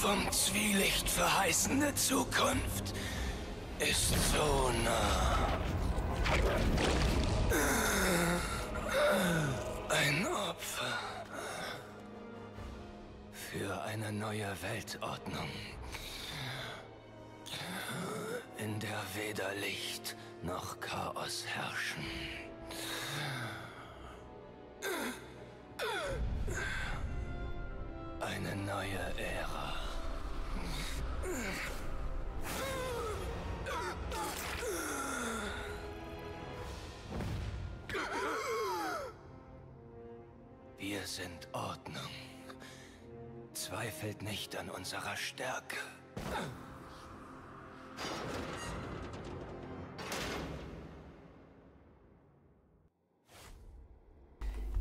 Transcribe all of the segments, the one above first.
vom Zwielicht verheißende Zukunft ist so nah. Ein Opfer für eine neue Weltordnung, in der weder Licht noch Chaos herrschen. Eine neue Ära. Wir sind Ordnung. Zweifelt nicht an unserer Stärke.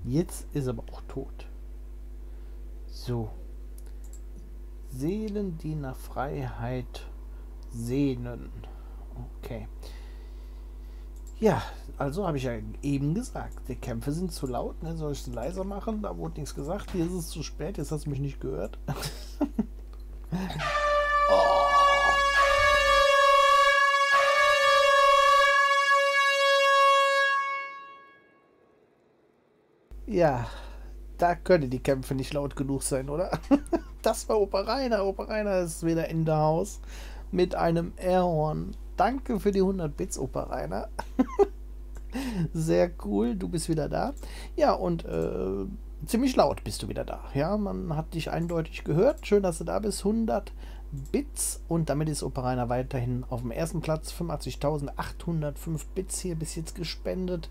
Jetzt ist er aber auch tot. So. Seelen, die nach Freiheit sehnen. Okay. Ja, also habe ich ja eben gesagt, die Kämpfe sind zu laut, ne? soll ich es leiser machen? Da wurde nichts gesagt, hier ist es zu spät, jetzt hast du mich nicht gehört. Ja, da können die Kämpfe nicht laut genug sein, oder? das war Opa Rainer. Opa Rainer ist wieder in der Haus mit einem Airhorn. Danke für die 100 Bits, Opa Rainer. Sehr cool, du bist wieder da. Ja, und äh, ziemlich laut bist du wieder da. Ja, man hat dich eindeutig gehört. Schön, dass du da bist. 100 Bits und damit ist Opa Rainer weiterhin auf dem ersten Platz. 85.805 Bits hier bis jetzt gespendet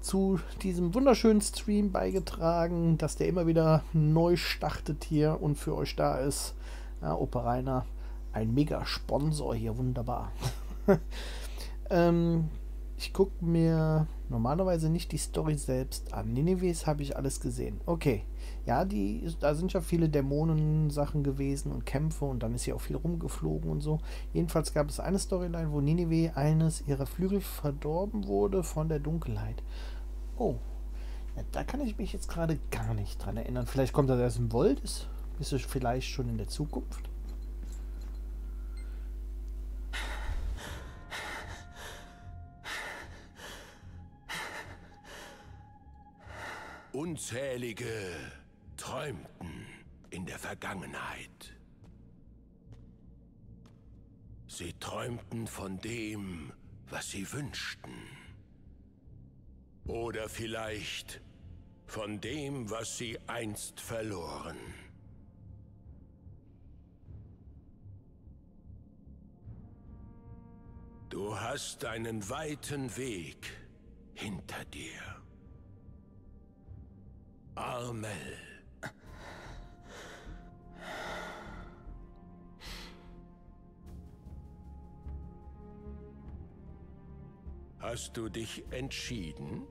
zu diesem wunderschönen Stream beigetragen, dass der immer wieder neu startet hier und für euch da ist. Ja, Opa Rainer, ein mega Sponsor hier, wunderbar. ähm, ich gucke mir normalerweise nicht die Story selbst an. Ninives habe ich alles gesehen. Okay. Ja, die, da sind ja viele Dämonen-Sachen gewesen und Kämpfe und dann ist hier auch viel rumgeflogen und so. Jedenfalls gab es eine Storyline, wo Ninive eines ihrer Flügel verdorben wurde von der Dunkelheit. Oh, ja, da kann ich mich jetzt gerade gar nicht dran erinnern. Vielleicht kommt das erst im Volt, ist, ist es vielleicht schon in der Zukunft. Unzählige träumten in der Vergangenheit. Sie träumten von dem, was sie wünschten. Oder vielleicht von dem, was sie einst verloren. Du hast einen weiten Weg hinter dir. Armel. Hast du dich entschieden?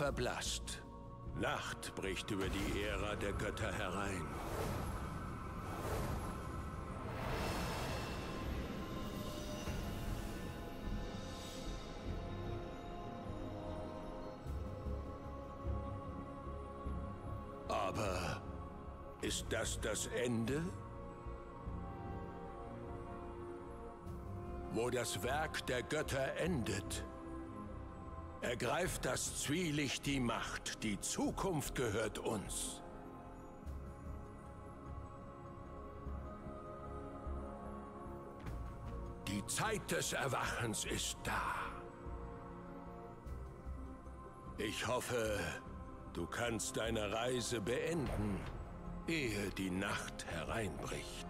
Verblasst. Nacht bricht über die Ära der Götter herein. Aber ist das das Ende? Wo das Werk der Götter endet, ergreift das Zwielicht die Macht. Die Zukunft gehört uns. Die Zeit des Erwachens ist da. Ich hoffe, du kannst deine Reise beenden, ehe die Nacht hereinbricht.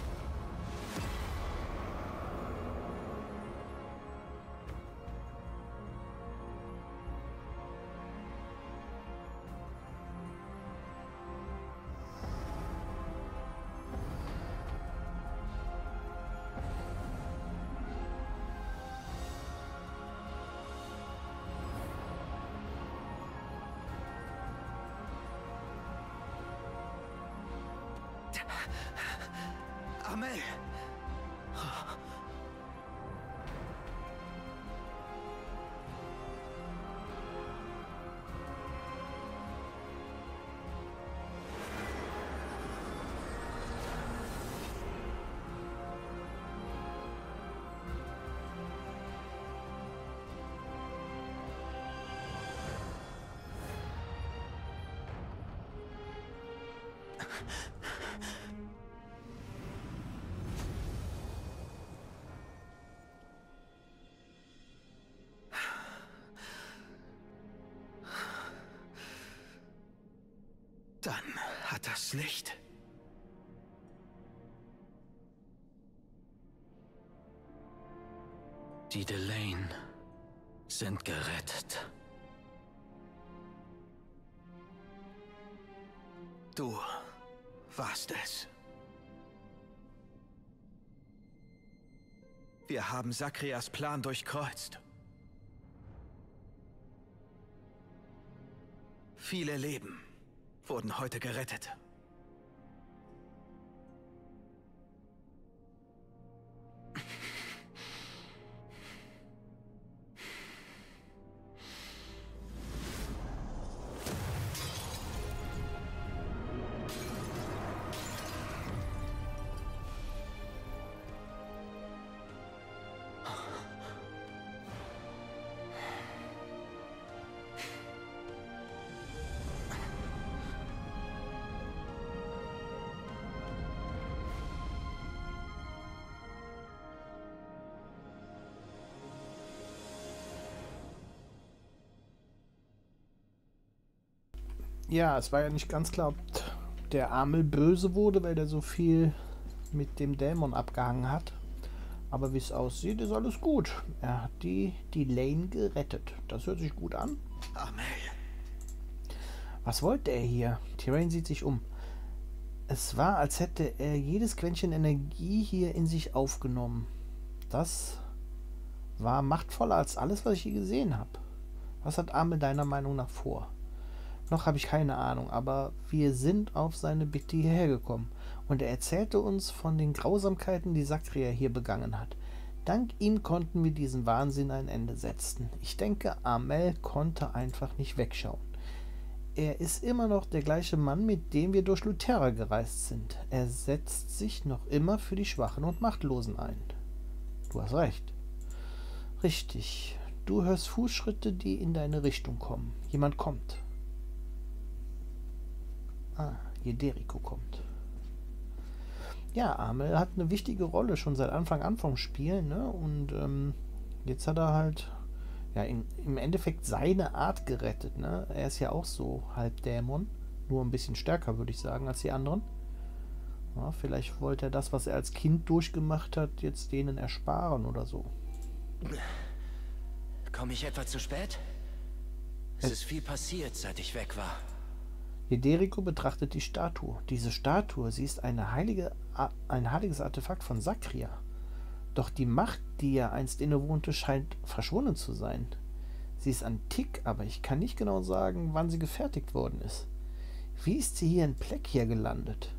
Amel! Dann hat das Licht. Die Delane sind gerettet. Du warst es. Wir haben Sakrias Plan durchkreuzt. Viele Leben wurden heute gerettet. Ja, es war ja nicht ganz klar, ob der Amel böse wurde, weil der so viel mit dem Dämon abgehangen hat. Aber wie es aussieht, ist alles gut. Er hat die, die Lane gerettet. Das hört sich gut an. Amel. Was wollte er hier? Tyrion sieht sich um. Es war, als hätte er jedes Quäntchen Energie hier in sich aufgenommen. Das war machtvoller als alles, was ich je gesehen habe. Was hat Amel deiner Meinung nach vor? Noch habe ich keine Ahnung, aber wir sind auf seine Bitte hierher gekommen und er erzählte uns von den Grausamkeiten, die Sakria hier begangen hat. Dank ihm konnten wir diesen Wahnsinn ein Ende setzen. Ich denke, Amel konnte einfach nicht wegschauen. Er ist immer noch der gleiche Mann, mit dem wir durch Luthera gereist sind. Er setzt sich noch immer für die Schwachen und Machtlosen ein. Du hast recht. Richtig. Du hörst Fußschritte, die in deine Richtung kommen. Jemand kommt. Ah, Jericho kommt. Ja, Amel hat eine wichtige Rolle schon seit Anfang an vom Spiel, ne? Und ähm, jetzt hat er halt ja in, im Endeffekt seine Art gerettet, ne? Er ist ja auch so halb Dämon, nur ein bisschen stärker, würde ich sagen, als die anderen. Ja, vielleicht wollte er das, was er als Kind durchgemacht hat, jetzt denen ersparen oder so. Komme ich etwa zu spät? Es, es ist viel passiert, seit ich weg war. Hiderico betrachtet die Statue. Diese Statue, sie ist eine heilige, ein heiliges Artefakt von Sakria. Doch die Macht, die er einst innewohnte, scheint verschwunden zu sein. Sie ist antik, aber ich kann nicht genau sagen, wann sie gefertigt worden ist. Wie ist sie hier in Plekia gelandet?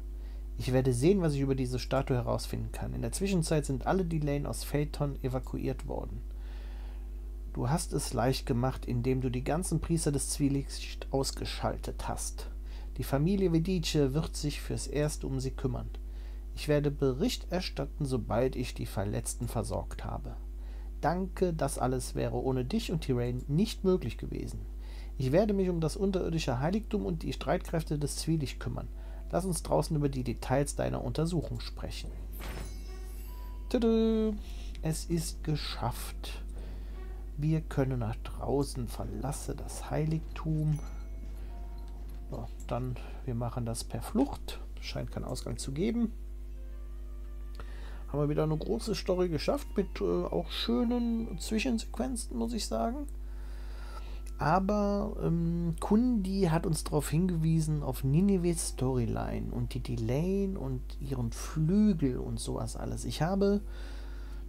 Ich werde sehen, was ich über diese Statue herausfinden kann. In der Zwischenzeit sind alle Delane aus Phaeton evakuiert worden. Du hast es leicht gemacht, indem du die ganzen Priester des Zwielicht ausgeschaltet hast. Die Familie Vedice wird sich fürs Erste um sie kümmern. Ich werde Bericht erstatten, sobald ich die Verletzten versorgt habe. Danke, das alles wäre ohne dich und Tyrain nicht möglich gewesen. Ich werde mich um das unterirdische Heiligtum und die Streitkräfte des Zwielicht kümmern. Lass uns draußen über die Details deiner Untersuchung sprechen. Tada! Es ist geschafft. Wir können nach draußen verlasse das Heiligtum. Ja, dann, wir machen das per Flucht. Scheint keinen Ausgang zu geben. Haben wir wieder eine große Story geschafft mit äh, auch schönen Zwischensequenzen, muss ich sagen. Aber ähm, Kundi hat uns darauf hingewiesen, auf Ninives Storyline und die Delane und ihren Flügel und sowas alles. Ich habe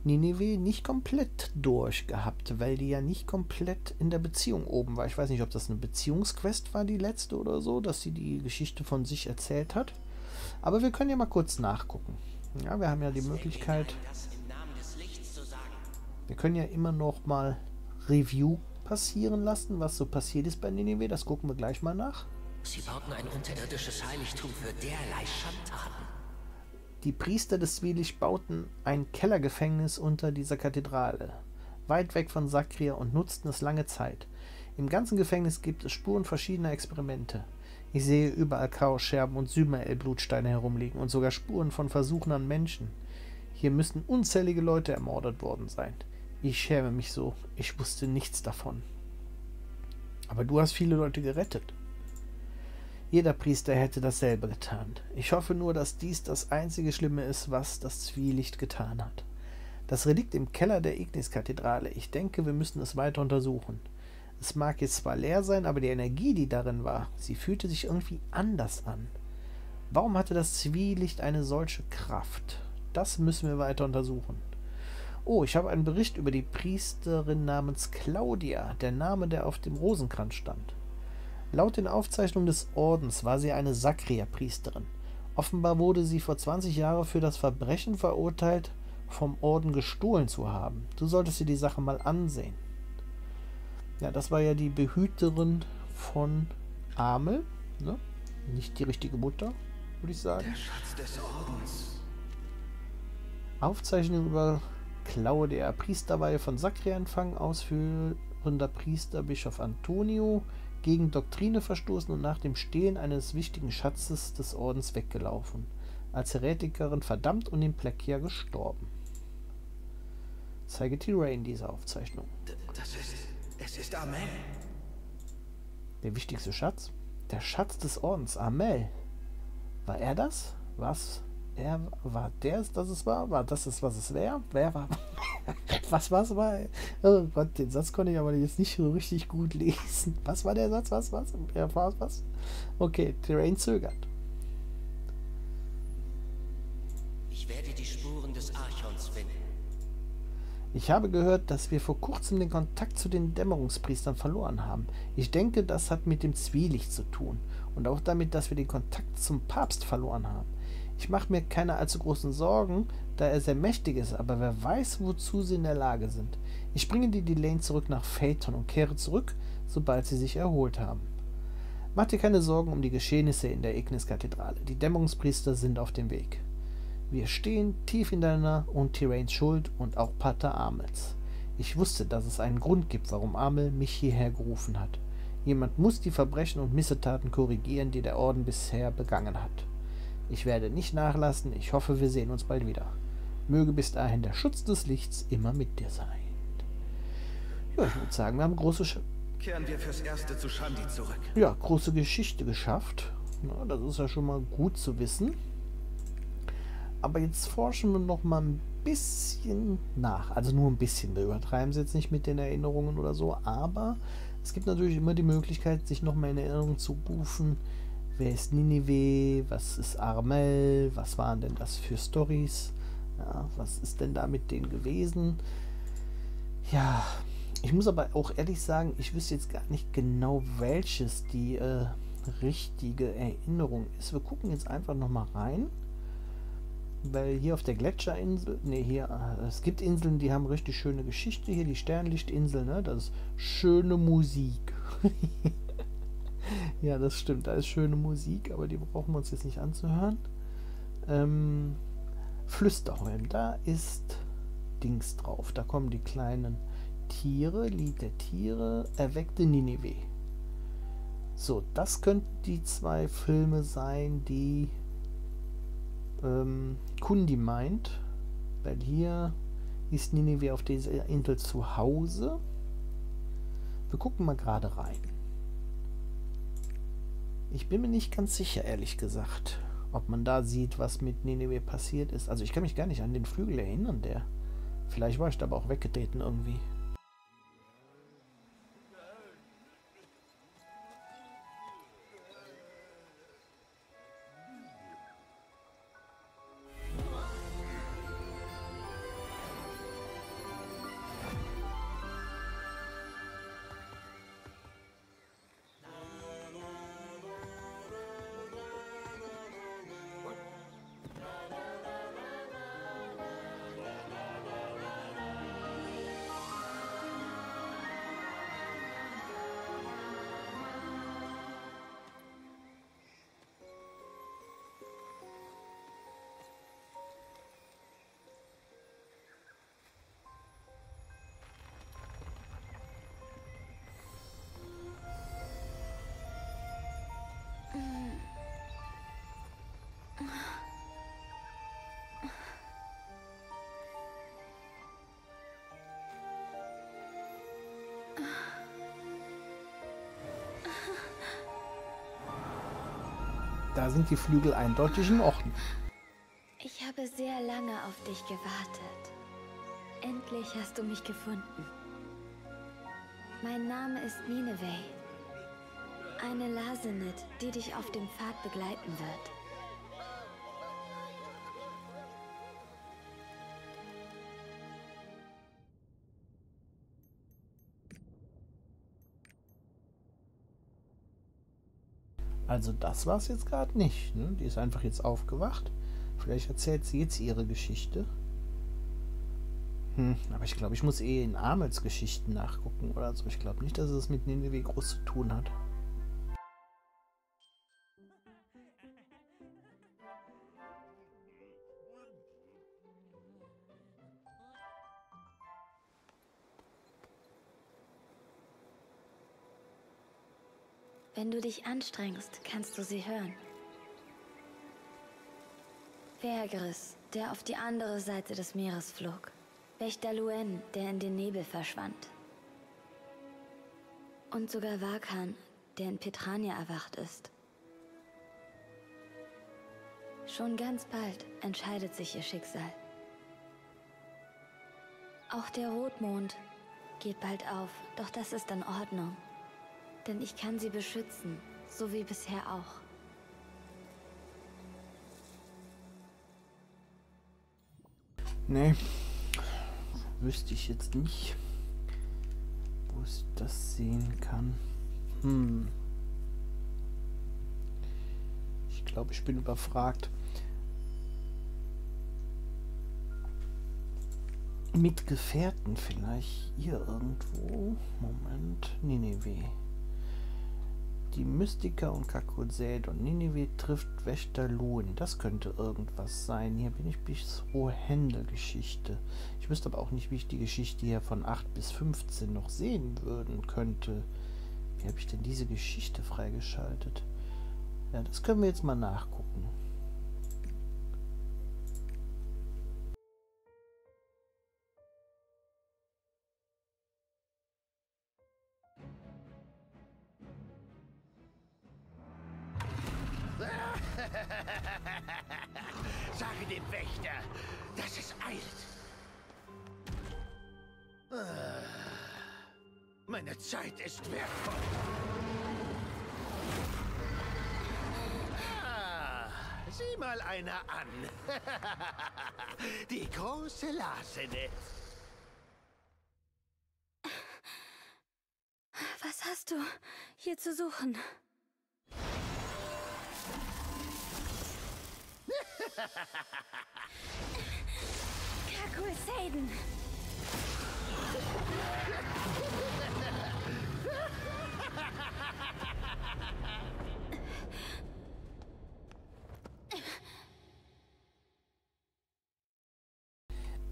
Nineveh nicht komplett durchgehabt, weil die ja nicht komplett in der Beziehung oben war. Ich weiß nicht, ob das eine Beziehungsquest war, die letzte oder so, dass sie die Geschichte von sich erzählt hat. Aber wir können ja mal kurz nachgucken. Ja, wir haben ja die Möglichkeit. Wir können ja immer noch mal Review passieren lassen, was so passiert ist bei Nineveh. Das gucken wir gleich mal nach. Sie bauten ein unterirdisches Heiligtum für derlei Schandtaten. Die Priester des Zwielicht bauten ein Kellergefängnis unter dieser Kathedrale, weit weg von Sakria und nutzten es lange Zeit. Im ganzen Gefängnis gibt es Spuren verschiedener Experimente. Ich sehe überall Chaosscherben und Symael-Blutsteine herumliegen und sogar Spuren von Versuchen an Menschen. Hier müssten unzählige Leute ermordet worden sein. Ich schäme mich so. Ich wusste nichts davon. Aber du hast viele Leute gerettet. Jeder Priester hätte dasselbe getan. Ich hoffe nur, dass dies das einzige Schlimme ist, was das Zwielicht getan hat. Das Relikt im Keller der Ignis-Kathedrale. Ich denke, wir müssen es weiter untersuchen. Es mag jetzt zwar leer sein, aber die Energie, die darin war, sie fühlte sich irgendwie anders an. Warum hatte das Zwielicht eine solche Kraft? Das müssen wir weiter untersuchen. Oh, ich habe einen Bericht über die Priesterin namens Claudia, der Name, der auf dem Rosenkranz stand. Laut den Aufzeichnungen des Ordens war sie eine Sakria-Priesterin. Offenbar wurde sie vor 20 Jahren für das Verbrechen verurteilt, vom Orden gestohlen zu haben. Du solltest dir die Sache mal ansehen. Ja, das war ja die Behüterin von Amel. Ne? Nicht die richtige Mutter, würde ich sagen. Der Schatz des Ordens. Aufzeichnung über Claudia, Priesterweihe von Sakria empfangen, ausführender Priester Bischof Antonio, gegen Doktrine verstoßen und nach dem Stehlen eines wichtigen Schatzes des Ordens weggelaufen. Als Heretikerin verdammt und in Plekia gestorben. Zeige T-Ray in dieser Aufzeichnung. Das ist. Es ist Amel. Der wichtigste Schatz? Der Schatz des Ordens, Amel. War er das? Was? Er war der, dass es war? War das es, was es wäre? Wer war? was was war? Oh Gott, den Satz konnte ich aber jetzt nicht so richtig gut lesen. Was war der Satz? Was was? Wer war was? Okay, Terrain zögert. Ich werde die Spuren des Archons finden. Ich habe gehört, dass wir vor kurzem den Kontakt zu den Dämmerungspriestern verloren haben. Ich denke, das hat mit dem Zwielicht zu tun und auch damit, dass wir den Kontakt zum Papst verloren haben. Ich mache mir keine allzu großen Sorgen, da er sehr mächtig ist, aber wer weiß, wozu sie in der Lage sind. Ich bringe die Delane zurück nach Phaeton und kehre zurück, sobald sie sich erholt haben. Mach dir keine Sorgen um die Geschehnisse in der Ignis-Kathedrale. Die Dämmerungspriester sind auf dem Weg. Wir stehen tief in deiner und Tyrains Schuld und auch Pater Amels. Ich wusste, dass es einen Grund gibt, warum Amel mich hierher gerufen hat. Jemand muss die Verbrechen und Missetaten korrigieren, die der Orden bisher begangen hat. Ich werde nicht nachlassen. Ich hoffe, wir sehen uns bald wieder. Möge bis dahin der Schutz des Lichts immer mit dir sein. Ja, ich würde sagen, wir haben große, Sch Kehren wir fürs Erste zu Shandi zurück. ja, große Geschichte geschafft. Na, das ist ja schon mal gut zu wissen. Aber jetzt forschen wir noch mal ein bisschen nach. Also nur ein bisschen. Wir übertreiben es jetzt nicht mit den Erinnerungen oder so. Aber es gibt natürlich immer die Möglichkeit, sich noch mal in Erinnerung zu rufen. Wer ist Ninive? Was ist Armel? Was waren denn das für Stories? Ja, was ist denn da mit denen gewesen? Ja, ich muss aber auch ehrlich sagen, ich wüsste jetzt gar nicht genau, welches die äh, richtige Erinnerung ist. Wir gucken jetzt einfach noch mal rein. Weil hier auf der Gletscherinsel, ne, hier, äh, es gibt Inseln, die haben richtig schöne Geschichte. Hier die Sternlichtinsel, ne, das ist schöne Musik. ja, das stimmt, da ist schöne Musik, aber die brauchen wir uns jetzt nicht anzuhören. Ähm, Flüsterholm, da ist Dings drauf. Da kommen die kleinen Tiere, Lied der Tiere, erweckte Ninive. So, das könnten die zwei Filme sein, die ähm, Kundi meint, weil hier ist Ninive auf dieser Insel zu Hause. Wir gucken mal gerade rein. Ich bin mir nicht ganz sicher, ehrlich gesagt, ob man da sieht, was mit Ninive passiert ist. Also ich kann mich gar nicht an den Flügel erinnern, der. Vielleicht war ich da aber auch weggetreten irgendwie. Da sind die Flügel eindeutig in Ordnung. Ich habe sehr lange auf dich gewartet. Endlich hast du mich gefunden. Mein Name ist Nineveh. Eine Lasenet, die dich auf dem Pfad begleiten wird. Also das war es jetzt gerade nicht. Ne? Die ist einfach jetzt aufgewacht. Vielleicht erzählt sie jetzt ihre Geschichte. Hm, aber ich glaube, ich muss eh in Amels Geschichten nachgucken oder so. Ich glaube nicht, dass es mit Nineveh groß zu tun hat. Dich anstrengst, kannst du sie hören. Vergris, der auf die andere Seite des Meeres flog. Wächter Luen, der in den Nebel verschwand. Und sogar Vakan, der in Petrania erwacht ist. Schon ganz bald entscheidet sich ihr Schicksal. Auch der Rotmond geht bald auf, doch das ist in Ordnung. Denn ich kann sie beschützen, so wie bisher auch. Nee, wüsste ich jetzt nicht, wo ich das sehen kann. Hm. Ich glaube, ich bin überfragt. Mit Gefährten vielleicht hier irgendwo. Moment. Nineveh. Die Mystiker und Kakulsät und Nineveh trifft Wächter Lohen. Das könnte irgendwas sein. Hier bin ich bis Rohende Geschichte. Ich wüsste aber auch nicht, wie ich die Geschichte hier von 8 bis 15 noch sehen würden könnte. Wie habe ich denn diese Geschichte freigeschaltet? Ja, das können wir jetzt mal nachgucken. Dem Wächter, dass es eilt. Ah, Meine Zeit ist wertvoll. Ah, sieh mal einer an. Die große Lasenet. Was hast du hier zu suchen? Kakul Saden!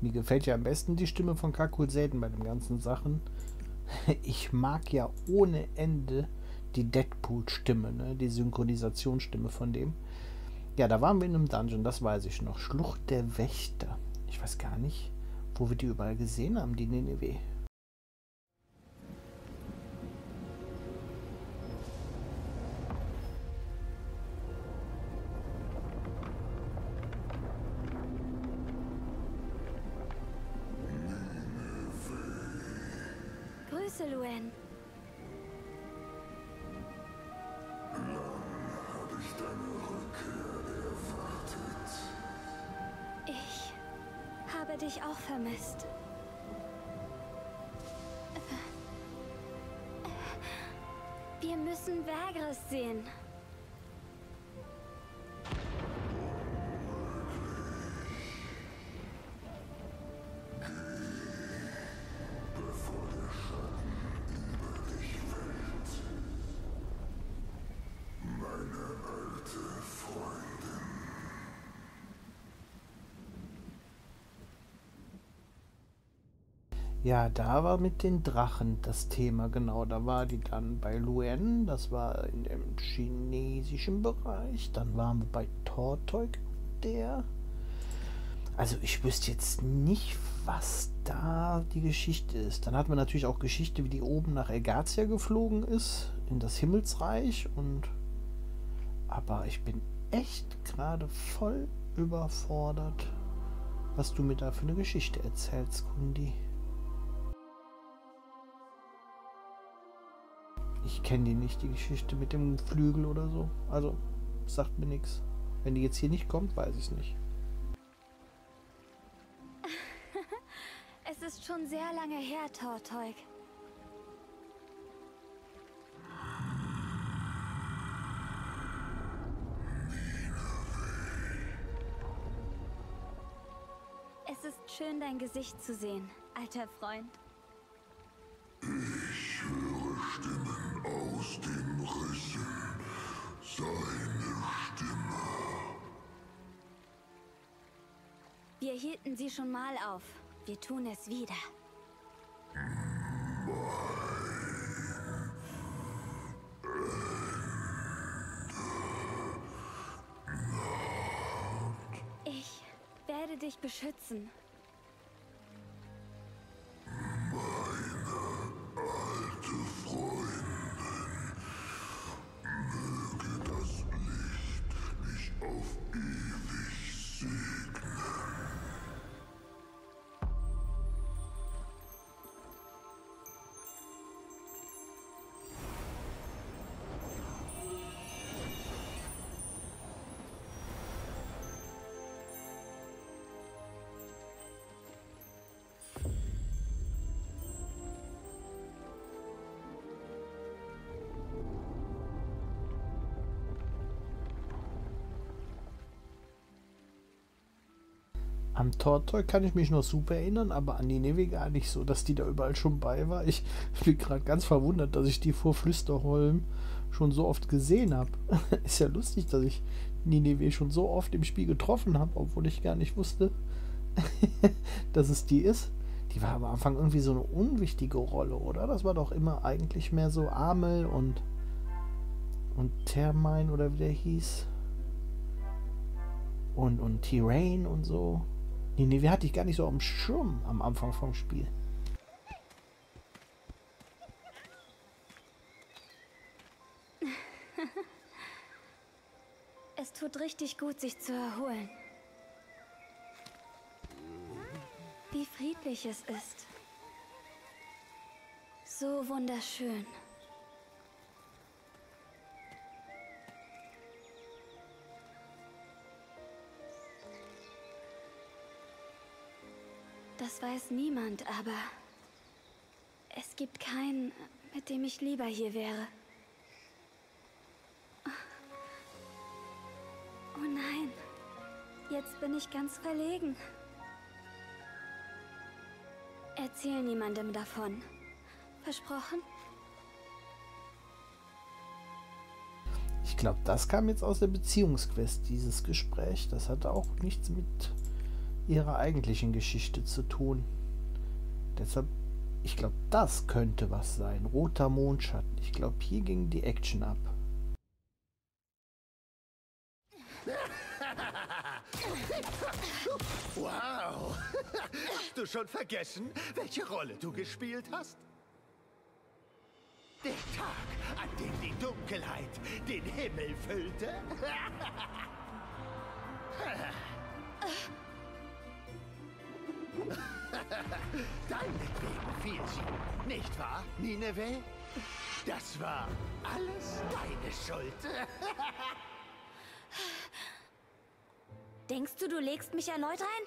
Mir gefällt ja am besten die Stimme von Kakul Säden bei den ganzen Sachen. Ich mag ja ohne Ende die Deadpool-Stimme, ne? die Synchronisationsstimme von dem. Ja, da waren wir in einem Dungeon, das weiß ich noch. Schlucht der Wächter. Ich weiß gar nicht, wo wir die überall gesehen haben, die Nineveh. Ja, da war mit den Drachen das Thema, genau. Da war die dann bei Luen, das war in dem chinesischen Bereich. Dann waren wir bei Torteuk, der. Also ich wüsste jetzt nicht, was da die Geschichte ist. Dann hatten wir natürlich auch Geschichte, wie die oben nach Elgatia geflogen ist, in das Himmelsreich und. Aber ich bin echt gerade voll überfordert, was du mir da für eine Geschichte erzählst, Kundi. Ich kenne die nicht, die Geschichte mit dem Flügel oder so. Also, sagt mir nichts. Wenn die jetzt hier nicht kommt, weiß ich es nicht. Es ist schon sehr lange her, Torteug. Es ist schön, dein Gesicht zu sehen, alter Freund. Wir hielten sie schon mal auf. Wir tun es wieder. Ich werde dich beschützen. Am Tortoy kann ich mich noch super erinnern, aber an die Neve gar nicht so, dass die da überall schon bei war. Ich bin gerade ganz verwundert, dass ich die vor Flüsterholm schon so oft gesehen habe. Ist ja lustig, dass ich Nineveh schon so oft im Spiel getroffen habe, obwohl ich gar nicht wusste, dass es die ist. Die war am Anfang irgendwie so eine unwichtige Rolle, oder? Das war doch immer eigentlich mehr so Amel und und Termine oder wie der hieß. Und, und T-Rain und so. Nineveh hatte ich gar nicht so am Schirm am Anfang vom Spiel. Es tut richtig gut, sich zu erholen. Wie friedlich es ist. So wunderschön. Das weiß niemand, aber es gibt keinen, mit dem ich lieber hier wäre. Oh nein, jetzt bin ich ganz verlegen. Erzähl niemandem davon. Versprochen? Ich glaube, das kam jetzt aus der Beziehungsquest, dieses Gespräch. Das hatte auch nichts mit ihrer eigentlichen Geschichte zu tun. Deshalb, ich glaube, das könnte was sein. Roter Mondschatten. Ich glaube, hier ging die Action ab. Wow! Hast du schon vergessen, welche Rolle du gespielt hast? Der Tag, an dem die Dunkelheit den Himmel füllte? Deinetwegen fiel sie, nicht wahr, Nineveh? Das war alles deine Schuld. Denkst du, du legst mich erneut rein?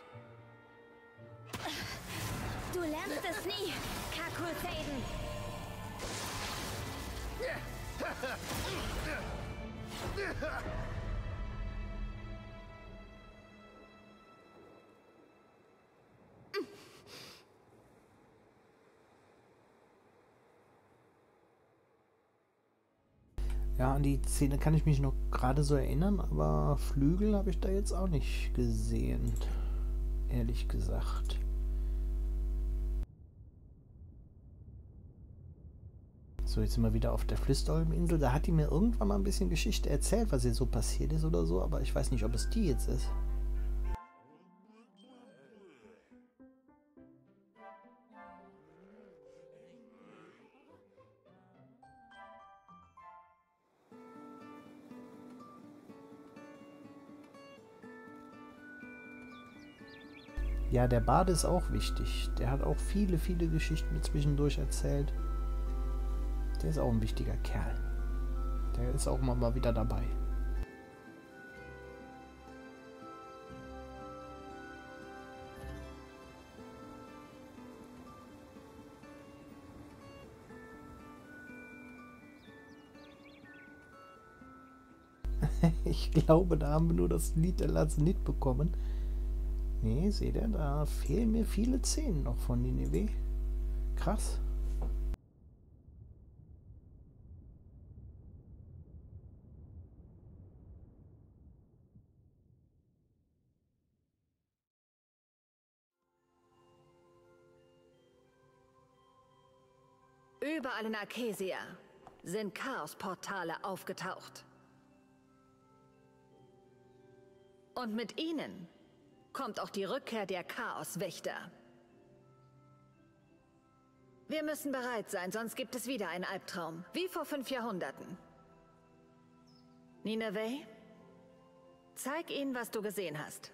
Du lernst es nie, Kakul Faden. Ja, an die Szene kann ich mich noch gerade so erinnern, aber Flügel habe ich da jetzt auch nicht gesehen. Ehrlich gesagt. So, jetzt sind wir wieder auf der Flüsterholm-Insel. Da hat die mir irgendwann mal ein bisschen Geschichte erzählt, was hier so passiert ist oder so, aber ich weiß nicht, ob es die jetzt ist. Der Bade ist auch wichtig. Der hat auch viele, viele Geschichten zwischendurch erzählt. Der ist auch ein wichtiger Kerl. Der ist auch mal, mal wieder dabei. ich glaube, da haben wir nur das Lied der Lazenit bekommen. Nee, seht ihr, da fehlen mir viele Zähne noch von Nineveh. Krass. Überall in Arkesia sind Chaosportale aufgetaucht. Und mit ihnen kommt auch die Rückkehr der Chaoswächter. Wir müssen bereit sein, sonst gibt es wieder einen Albtraum, wie vor fünf Jahrhunderten. Nineveh, zeig ihnen, was du gesehen hast.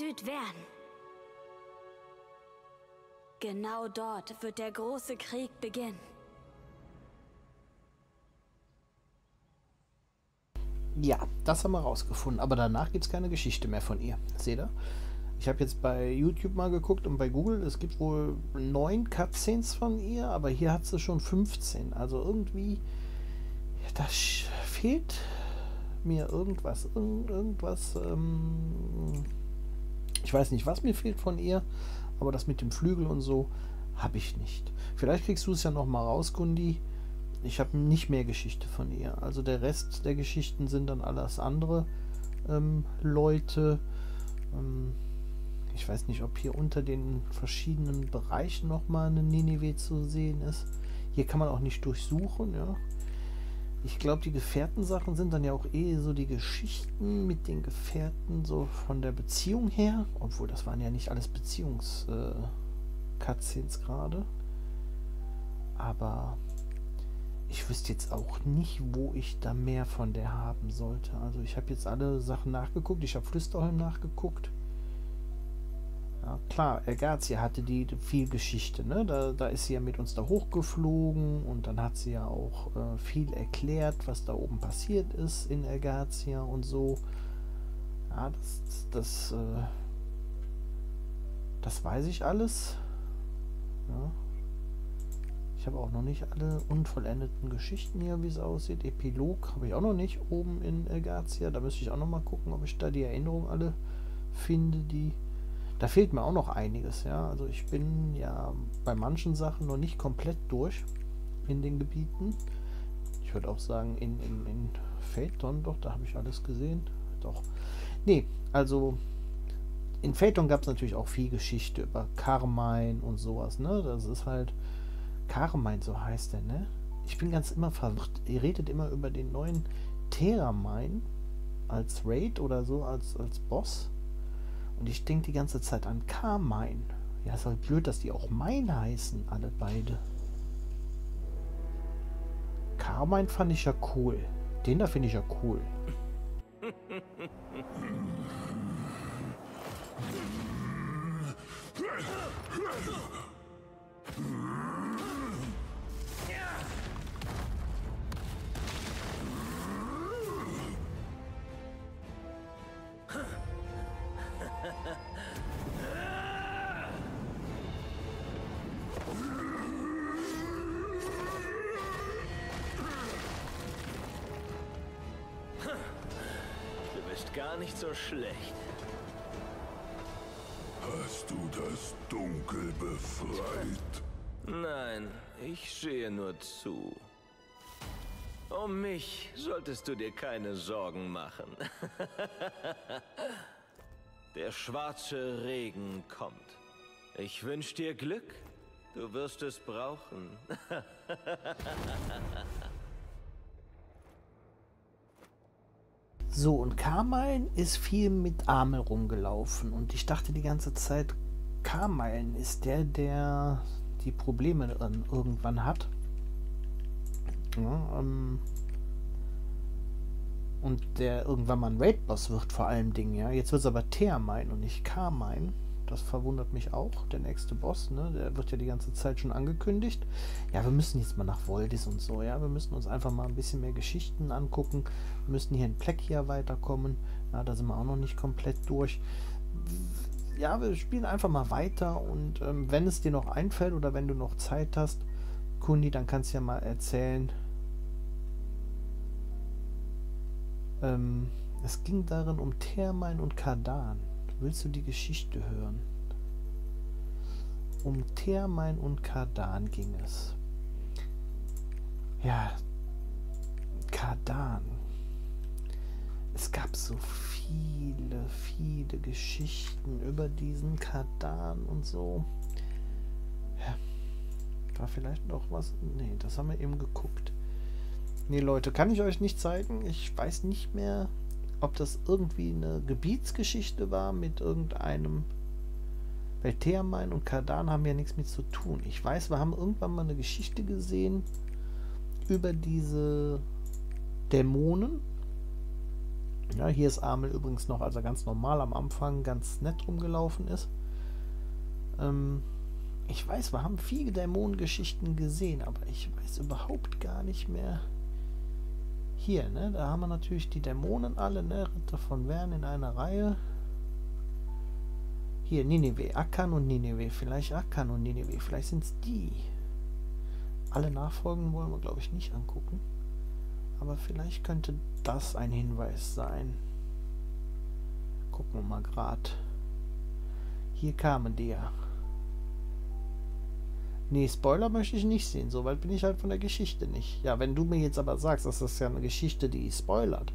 Südwern. Genau dort wird der große Krieg beginnen. Ja, das haben wir rausgefunden. Aber danach gibt es keine Geschichte mehr von ihr. Seht ihr? Ich habe jetzt bei YouTube mal geguckt und bei Google, es gibt wohl neun Cutscenes von ihr, aber hier hat sie schon 15. Also irgendwie, da fehlt mir irgendwas. Irgend, irgendwas. Ähm, ich weiß nicht, was mir fehlt von ihr, aber das mit dem Flügel und so habe ich nicht. Vielleicht kriegst du es ja noch mal raus, Gundi. Ich habe nicht mehr Geschichte von ihr. Also der Rest der Geschichten sind dann alles andere ähm, Leute. Ähm, ich weiß nicht, ob hier unter den verschiedenen Bereichen noch mal eine Ninive zu sehen ist. Hier kann man auch nicht durchsuchen, ja. Ich glaube, die Gefährtensachen sind dann ja auch eh so die Geschichten mit den Gefährten, so von der Beziehung her. Obwohl, das waren ja nicht alles Beziehungs-Cutscenes äh, gerade. Aber ich wüsste jetzt auch nicht, wo ich da mehr von der haben sollte. Also ich habe jetzt alle Sachen nachgeguckt. Ich habe Flüsterholm nachgeguckt. Ja, klar, Ergazia hatte die viel Geschichte, ne? Da, da ist sie ja mit uns da hochgeflogen und dann hat sie ja auch äh, viel erklärt, was da oben passiert ist in Ergazia und so. Ja, das, das, äh, das weiß ich alles. Ja. Ich habe auch noch nicht alle unvollendeten Geschichten hier, wie es aussieht. Epilog habe ich auch noch nicht oben in Ergazia. Da müsste ich auch noch mal gucken, ob ich da die Erinnerungen alle finde, die da fehlt mir auch noch einiges, ja. Also ich bin ja bei manchen Sachen noch nicht komplett durch in den Gebieten. Ich würde auch sagen, in, in, in Phaeton, doch, da habe ich alles gesehen. Doch. Nee, also in Phaeton gab es natürlich auch viel Geschichte über Carmine und sowas, ne? Das ist halt Carmine, so heißt er, ne? Ich bin ganz immer verwirrt. Ihr redet immer über den neuen Theramine als Raid oder so, als, als Boss. Und ich denke die ganze Zeit an Carmine. Ja, ist halt blöd, dass die auch Mein heißen, alle beide. Carmine fand ich ja cool. Den da finde ich ja cool. gar nicht so schlecht. Hast du das Dunkel befreit? Nein, ich sehe nur zu. Um mich solltest du dir keine Sorgen machen. Der schwarze Regen kommt. Ich wünsche dir Glück. Du wirst es brauchen. So, und Carmine ist viel mit Amel rumgelaufen. Und ich dachte die ganze Zeit, Carmine ist der, der die Probleme dann irgendwann hat. Ja, ähm, und der irgendwann mal ein Raid-Boss wird, vor allem Dingen, ja. Jetzt wird es aber Theamine und nicht Carmine. Das verwundert mich auch. Der nächste Boss, ne? Der wird ja die ganze Zeit schon angekündigt. Ja, wir müssen jetzt mal nach Voldis und so, ja. Wir müssen uns einfach mal ein bisschen mehr Geschichten angucken. Wir müssen hier in Plekia weiterkommen. Ja, da sind wir auch noch nicht komplett durch. Ja, wir spielen einfach mal weiter und ähm, wenn es dir noch einfällt oder wenn du noch Zeit hast, Kundi, dann kannst du ja mal erzählen. Ähm, es ging darin um Thermain und Kardan. Willst du die Geschichte hören? Um Thermain und Kardan ging es. Ja, Kardan. Es gab so viele, viele Geschichten über diesen Kardan und so. Ja, war vielleicht noch was? Nee, das haben wir eben geguckt. Nee, Leute, kann ich euch nicht zeigen. Ich weiß nicht mehr, ob das irgendwie eine Gebietsgeschichte war mit irgendeinem. Weil Theamain und Kardan haben ja nichts mit zu tun. Ich weiß, wir haben irgendwann mal eine Geschichte gesehen über diese Dämonen. Ja, hier ist Amel übrigens noch, also ganz normal am Anfang ganz nett rumgelaufen ist. Ähm, ich weiß, wir haben viele Dämonengeschichten gesehen, aber ich weiß überhaupt gar nicht mehr, hier, ne, da haben wir natürlich die Dämonen alle, ne, Ritter von Wern in einer Reihe. Hier, Ninive, Akan und Ninive, vielleicht Akan und Ninive, vielleicht sind es die. Alle Nachfolgen wollen wir, glaube ich, nicht angucken. Aber vielleicht könnte das ein Hinweis sein. Gucken wir mal gerade. Hier kamen die ja. Nee, Spoiler möchte ich nicht sehen. So weit bin ich halt von der Geschichte nicht. Ja, wenn du mir jetzt aber sagst, dass das ja eine Geschichte, die spoilert,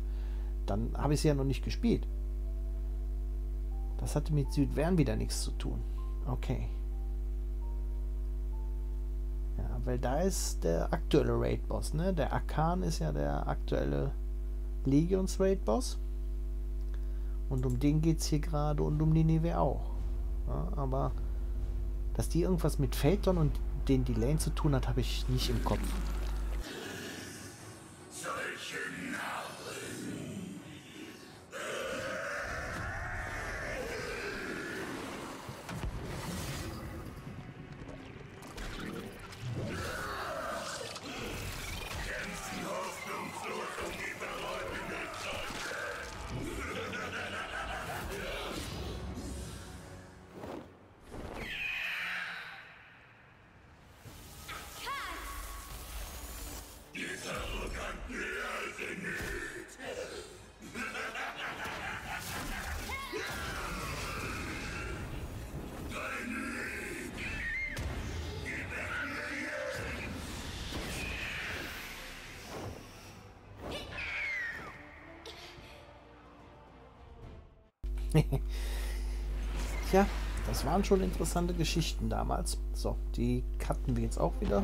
dann habe ich sie ja noch nicht gespielt. Das hatte mit Südwern wieder nichts zu tun. Okay. Ja, weil da ist der aktuelle Raid-Boss, ne? Der Akan ist ja der aktuelle Legions-Raid-Boss. Und um den geht es hier gerade und um Ninive auch. Ja, aber dass die irgendwas mit Phaeton und den Delane zu tun hat, habe ich nicht im Kopf. Waren schon interessante Geschichten damals. So, die cutten wir jetzt auch wieder.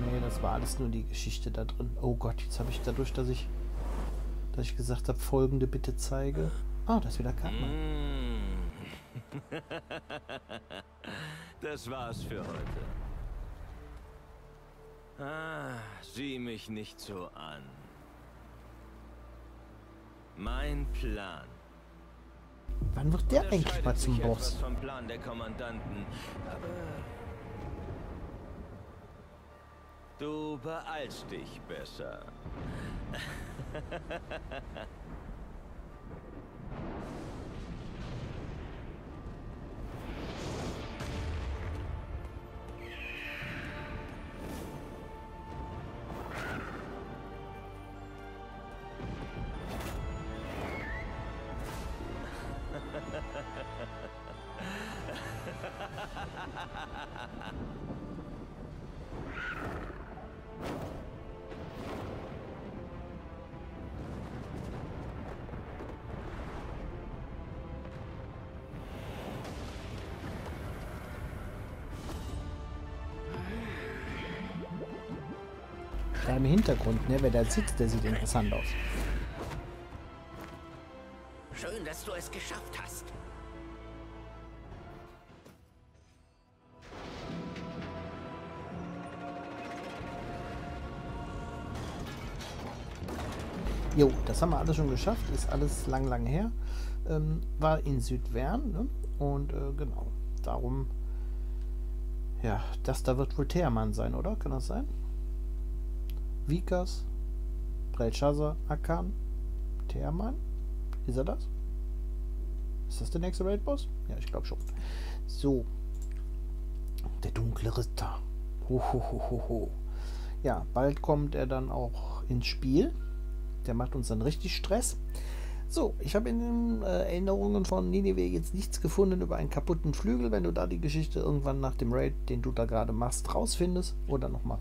Nee, das war alles nur die Geschichte da drin. Oh Gott, jetzt habe ich dadurch, dass ich dass ich gesagt habe, folgende bitte zeige. Ah, das ist wieder Kartmann. Mm. Das war's für heute. Ah, sieh mich nicht so an. Mein Plan. Wann wird der eigentlich mal zum Boss? vom Plan der Kommandanten, aber du beeilst dich besser. im Hintergrund, ne, wer da sitzt, der sieht interessant aus. Schön, dass du es geschafft hast. Jo, das haben wir alles schon geschafft. Ist alles lang, lang her. Ähm, war in Südvern. Ne? Und äh, genau, darum. Ja, das da wird wohl Theermann sein, oder? Kann das sein? Vikas, Belshazzar, Akan, Theermann? Ist er das? Ist das der nächste Raid-Boss? Ja, ich glaube schon. So. Der dunkle Ritter. Hohohoho. Ja, bald kommt er dann auch ins Spiel. Der macht uns dann richtig Stress. So, ich habe in den äh, Erinnerungen von Ninive jetzt nichts gefunden über einen kaputten Flügel. Wenn du da die Geschichte irgendwann nach dem Raid, den du da gerade machst, rausfindest oder nochmal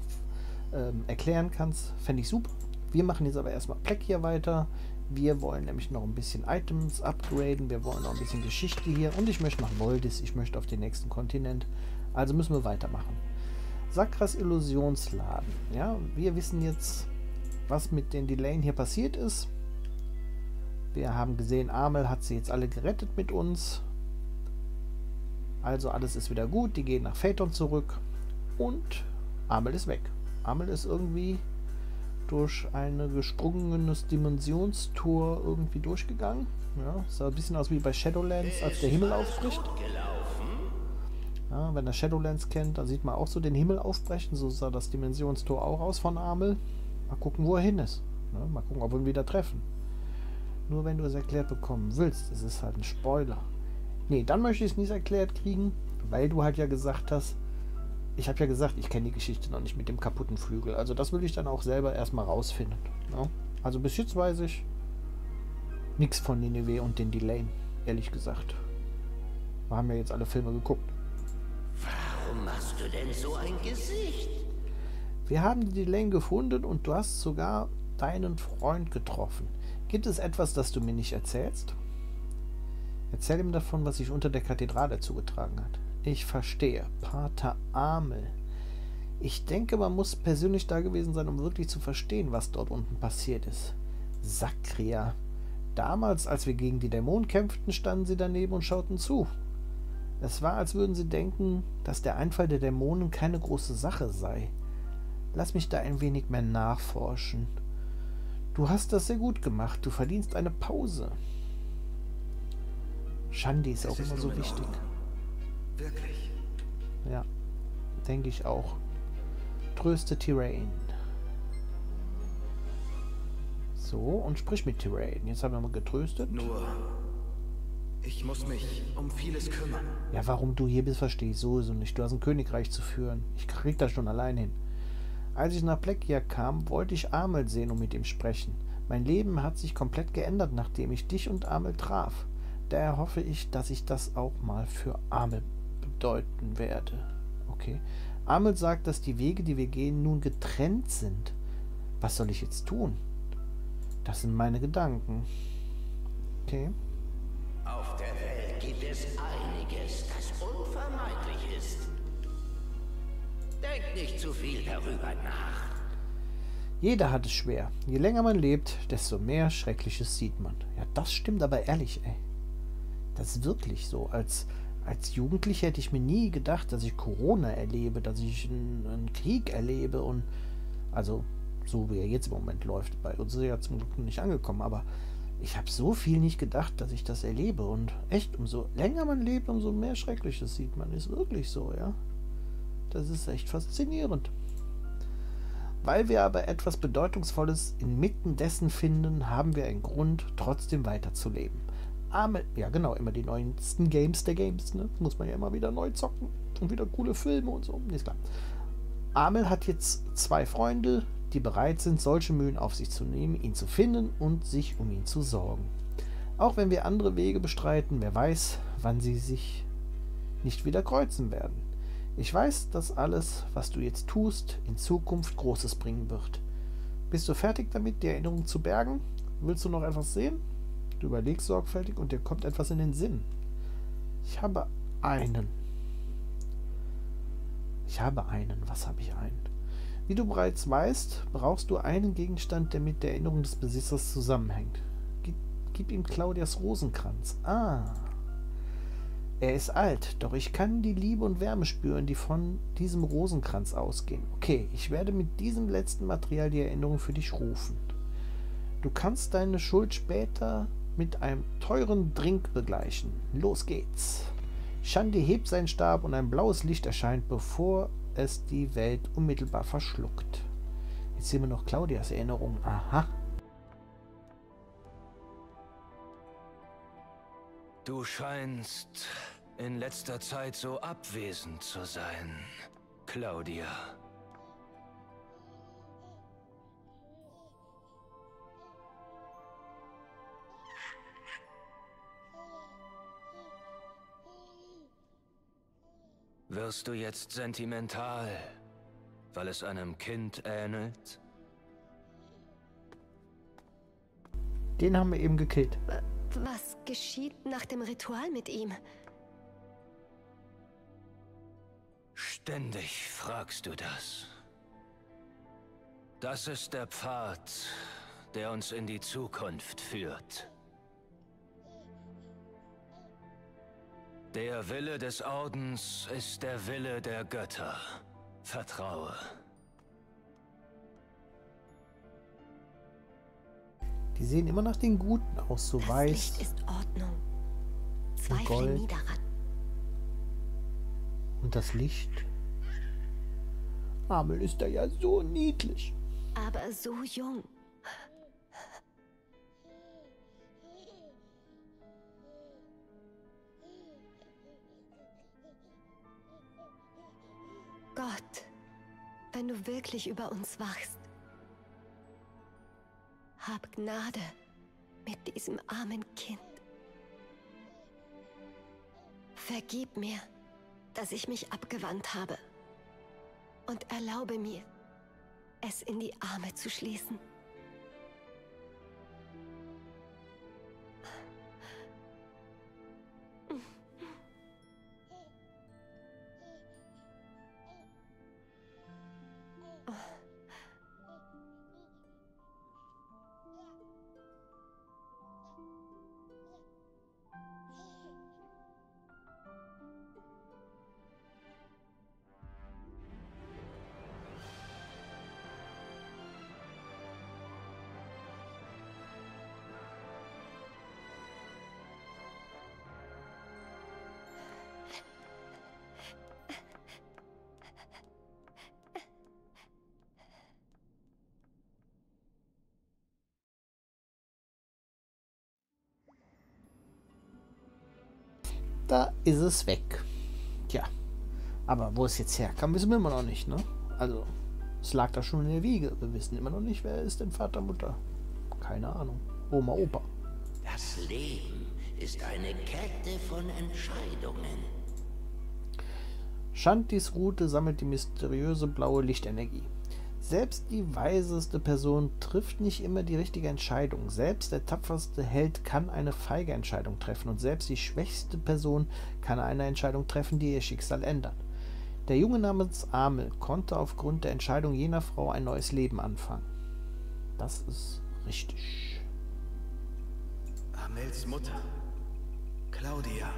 ähm, erklären kannst, fände ich super. Wir machen jetzt aber erstmal Pleck hier weiter. Wir wollen nämlich noch ein bisschen Items upgraden. Wir wollen noch ein bisschen Geschichte hier. Und ich möchte nach Voldis. Ich möchte auf den nächsten Kontinent. Also müssen wir weitermachen. Sakras Illusionsladen. Ja, wir wissen jetzt, was mit den Delayen hier passiert ist. Wir haben gesehen, Amel hat sie jetzt alle gerettet mit uns. Also alles ist wieder gut. Die gehen nach Phaeton zurück. Und Amel ist weg. Amel ist irgendwie durch ein gesprungenes Dimensionstor irgendwie durchgegangen. Ja, sah ein bisschen aus wie bei Shadowlands, als der Himmel aufbricht. Ja, wenn er Shadowlands kennt, dann sieht man auch so den Himmel aufbrechen. So sah das Dimensionstor auch aus von Amel. Mal gucken, wo er hin ist. Ja, mal gucken, ob wir ihn wieder treffen. Nur wenn du es erklärt bekommen willst, ist es halt ein Spoiler. Nee, dann möchte ich es nicht erklärt kriegen, weil du halt ja gesagt hast, ich habe ja gesagt, ich kenne die Geschichte noch nicht mit dem kaputten Flügel. Also das will ich dann auch selber erstmal rausfinden. Ja? Also bis jetzt weiß ich nichts von Nineveh und den Delayen, ehrlich gesagt. Wir haben ja jetzt alle Filme geguckt. Warum machst du denn so ein Gesicht? Wir haben die Delayen gefunden und du hast sogar deinen Freund getroffen. Gibt es etwas, das du mir nicht erzählst? Erzähl ihm davon, was sich unter der Kathedrale zugetragen hat. Ich verstehe. Pater Amel. Ich denke, man muss persönlich da gewesen sein, um wirklich zu verstehen, was dort unten passiert ist. Sakria. Damals, als wir gegen die Dämonen kämpften, standen sie daneben und schauten zu. Es war, als würden sie denken, dass der Einfall der Dämonen keine große Sache sei. Lass mich da ein wenig mehr nachforschen. Du hast das sehr gut gemacht. Du verdienst eine Pause. Shandi ist auch immer so wichtig. Wirklich. Ja, denke ich auch. Tröste Tyrain. So, und sprich mit Tyrain. Jetzt haben wir mal getröstet. Nur, ich muss mich um vieles kümmern. Ja, warum du hier bist, verstehe ich sowieso nicht. Du hast ein Königreich zu führen. Ich krieg das schon allein hin. Als ich nach Plekia kam, wollte ich Amel sehen und mit ihm sprechen. Mein Leben hat sich komplett geändert, nachdem ich dich und Amel traf. Daher hoffe ich, dass ich das auch mal für Amel bedeuten werde. Okay. Amel sagt, dass die Wege, die wir gehen, nun getrennt sind. Was soll ich jetzt tun? Das sind meine Gedanken. Okay. Auf der Welt gibt es einiges, das unvermeidlich ist. Denk nicht zu viel darüber nach. Jeder hat es schwer. Je länger man lebt, desto mehr Schreckliches sieht man. Ja, das stimmt aber ehrlich, ey. Das ist wirklich so. Als, als Jugendlicher hätte ich mir nie gedacht, dass ich Corona erlebe, dass ich einen, Krieg erlebe und also so wie er jetzt im Moment läuft. Bei uns ist er ja zum Glück noch nicht angekommen, aber ich habe so viel nicht gedacht, dass ich das erlebe. Und echt, umso länger man lebt, umso mehr Schreckliches sieht man. Ist wirklich so, ja. Das ist echt faszinierend. Weil wir aber etwas Bedeutungsvolles inmitten dessen finden, haben wir einen Grund, trotzdem weiterzuleben. Arme, ja genau, immer die neuesten Games der Games, ne? Muss man ja immer wieder neu zocken und wieder coole Filme und so. Ist klar. Amel hat jetzt zwei Freunde, die bereit sind, solche Mühen auf sich zu nehmen, ihn zu finden und sich um ihn zu sorgen. Auch wenn wir andere Wege bestreiten, wer weiß, wann sie sich nicht wieder kreuzen werden. Ich weiß, dass alles, was du jetzt tust, in Zukunft Großes bringen wird. Bist du fertig damit, die Erinnerung zu bergen? Willst du noch etwas sehen? Du überlegst sorgfältig und dir kommt etwas in den Sinn. Ich habe einen. Ich habe einen. Was habe ich einen? Wie du bereits weißt, brauchst du einen Gegenstand, der mit der Erinnerung des Besitzers zusammenhängt. Gib, gib ihm Claudias Rosenkranz. Ah. Er ist alt, doch ich kann die Liebe und Wärme spüren, die von diesem Rosenkranz ausgehen. Okay, ich werde mit diesem letzten Material die Erinnerung für dich rufen. Du kannst deine Schuld später mit einem teuren Drink begleichen. Los geht's. Shandi hebt seinen Stab und ein blaues Licht erscheint, bevor es die Welt unmittelbar verschluckt. Jetzt sehen wir noch Claudias Erinnerung. Aha. Du scheinst in letzter Zeit so abwesend zu sein, Claudia. Wirst du jetzt sentimental, weil es einem Kind ähnelt? Den haben wir eben gekillt. Was geschieht nach dem Ritual mit ihm? Ständig fragst du das. Das ist der Pfad, der uns in die Zukunft führt. Der Wille des Ordens ist der Wille der Götter. Vertraue. Die sehen immer nach den Guten aus, so das weiß. Licht ist Ordnung. Zweifle Gold. nie daran. Und das Licht. Amel ist da ja so niedlich. Aber so jung. Gott, wenn du wirklich über uns wachst, hab Gnade mit diesem armen Kind. Vergib mir, dass ich mich abgewandt habe und erlaube mir, es in die Arme zu schließen. Da ist es weg. Tja. Aber wo es jetzt herkam, wissen wir immer noch nicht, ne? Also, es lag da schon in der Wiege. Wir wissen immer noch nicht, wer ist denn Vater, Mutter. Keine Ahnung. Oma, Opa. Das Leben ist eine Kette von Entscheidungen. Shantis Route sammelt die mysteriöse blaue Lichtenergie. Selbst die weiseste Person trifft nicht immer die richtige Entscheidung. Selbst der tapferste Held kann eine feige Entscheidung treffen und selbst die schwächste Person kann eine Entscheidung treffen, die ihr Schicksal ändert. Der Junge namens Amel konnte aufgrund der Entscheidung jener Frau ein neues Leben anfangen. Das ist richtig. Amels Mutter, Claudia,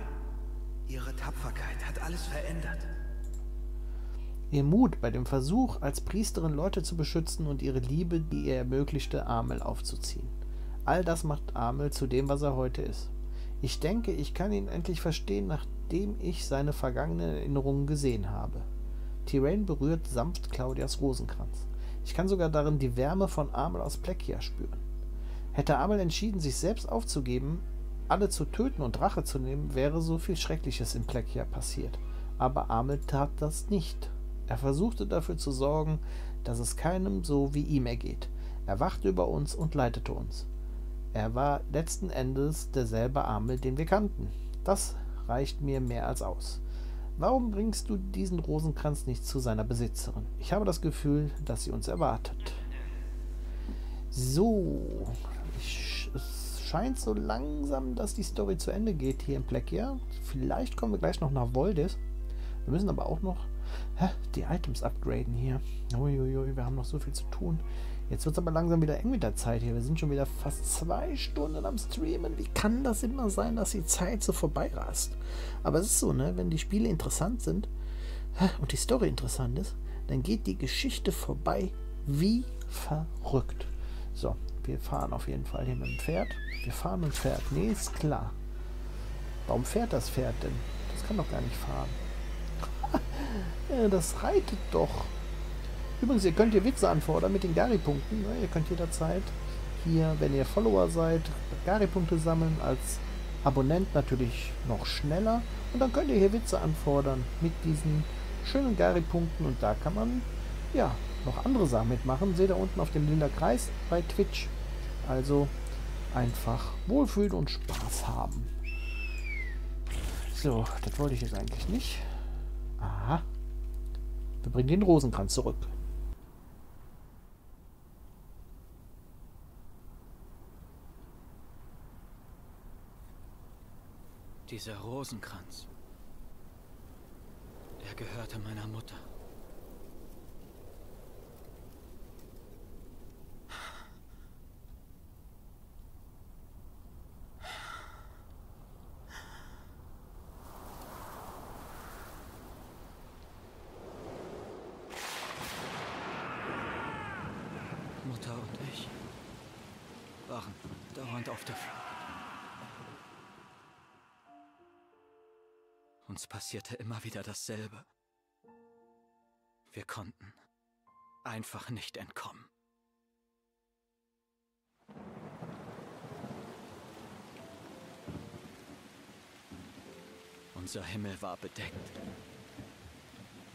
ihre Tapferkeit hat alles verändert. Ihr Mut bei dem Versuch, als Priesterin Leute zu beschützen und ihre Liebe, die ihr ermöglichte, Amel aufzuziehen. All das macht Amel zu dem, was er heute ist. Ich denke, ich kann ihn endlich verstehen, nachdem ich seine vergangenen Erinnerungen gesehen habe. Tyrain berührt sanft Claudias Rosenkranz. Ich kann sogar darin die Wärme von Amel aus Plekia spüren. Hätte Amel entschieden, sich selbst aufzugeben, alle zu töten und Rache zu nehmen, wäre so viel Schreckliches in Plekia passiert. Aber Amel tat das nicht. Er versuchte dafür zu sorgen, dass es keinem so wie ihm ergeht. Er wachte über uns und leitete uns. Er war letzten Endes derselbe Amel, den wir kannten. Das reicht mir mehr als aus. Warum bringst du diesen Rosenkranz nicht zu seiner Besitzerin? Ich habe das Gefühl, dass sie uns erwartet. So, ich, es scheint so langsam, dass die Story zu Ende geht hier in Plekia. Vielleicht kommen wir gleich noch nach Voldis. Wir müssen aber auch noch Hä? Die Items upgraden hier. Uiuiui, wir haben noch so viel zu tun. Jetzt wird es aber langsam wieder eng mit der Zeit hier. Wir sind schon wieder fast zwei Stunden am Streamen. Wie kann das immer sein, dass die Zeit so vorbeirast? Aber es ist so, ne? Wenn die Spiele interessant sind und die Story interessant ist, dann geht die Geschichte vorbei wie verrückt. So, wir fahren auf jeden Fall hier mit dem Pferd. Wir fahren mit dem Pferd. Nee, ist klar. Warum fährt das Pferd denn? Das kann doch gar nicht fahren. das reitet doch. Übrigens, ihr könnt hier Witze anfordern mit den Gary-Punkten. Ne? Ihr könnt jederzeit hier, wenn ihr Follower seid, Gary-Punkte sammeln. Als Abonnent natürlich noch schneller. Und dann könnt ihr hier Witze anfordern mit diesen schönen Gary-Punkten. Und da kann man, ja, noch andere Sachen mitmachen. Seht ihr unten auf dem lila Kreis bei Twitch. Also einfach wohlfühlen und Spaß haben. So, das wollte ich jetzt eigentlich nicht. Aha. Wir bringen den Rosenkranz zurück. Dieser Rosenkranz. Er gehörte meiner Mutter. Mutter und ich waren Flucht. Uns passierte immer wieder dasselbe. Wir konnten einfach nicht entkommen. Unser Himmel war bedeckt.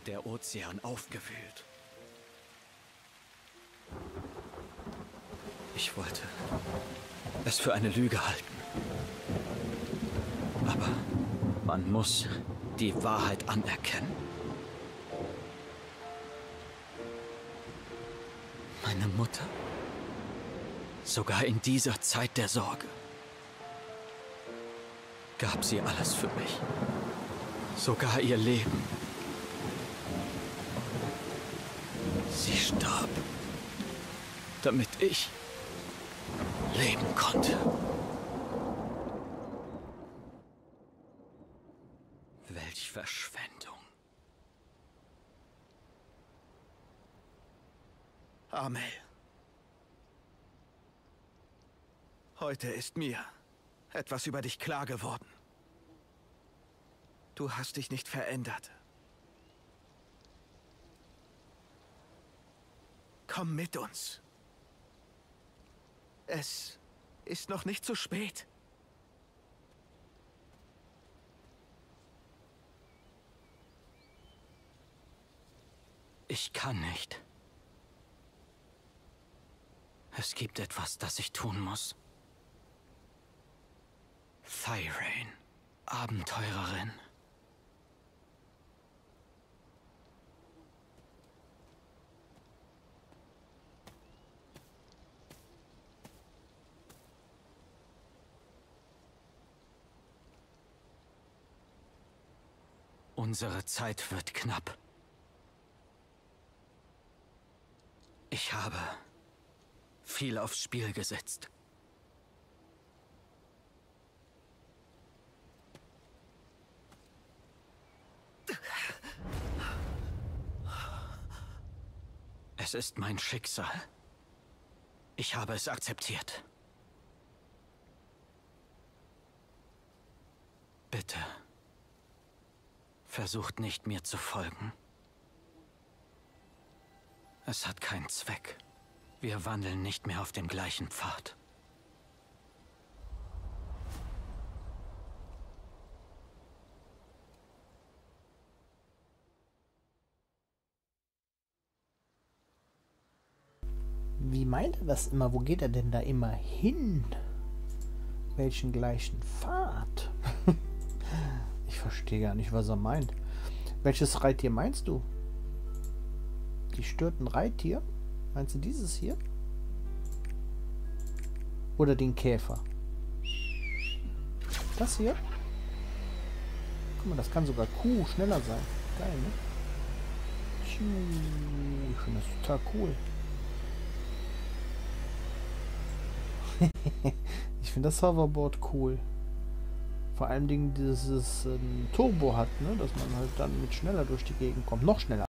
Der Ozean aufgewühlt. Ich wollte es für eine Lüge halten. Aber man muss die Wahrheit anerkennen. Meine Mutter, sogar in dieser Zeit der Sorge, gab sie alles für mich. Sogar ihr Leben. Sie starb, damit ich leben konnte. Welch Verschwendung. Amel. Heute ist mir etwas über dich klar geworden. Du hast dich nicht verändert. Komm mit uns. Es ist noch nicht zu spät. Ich kann nicht. Es gibt etwas, das ich tun muss. Thyrain, Abenteurerin. Unsere Zeit wird knapp. Ich habe viel aufs Spiel gesetzt. Es ist mein Schicksal. Ich habe es akzeptiert. Bitte. Versucht nicht, mir zu folgen. Es hat keinen Zweck. Wir wandeln nicht mehr auf dem gleichen Pfad. Wie meint er das immer? Wo geht er denn da immer hin? Welchen gleichen Pfad? ich verstehe gar nicht, was er meint. Welches Reittier meinst du? Die störten Reittier? Meinst du dieses hier? Oder den Käfer? Das hier? Guck mal, das kann sogar Kuh schneller sein. Geil, ne? Ich finde das total cool. ich finde das Hoverboard cool. Vor allem Dingen dieses ähm, Turbo hat, ne? dass man halt dann mit schneller durch die Gegend kommt. Noch schneller.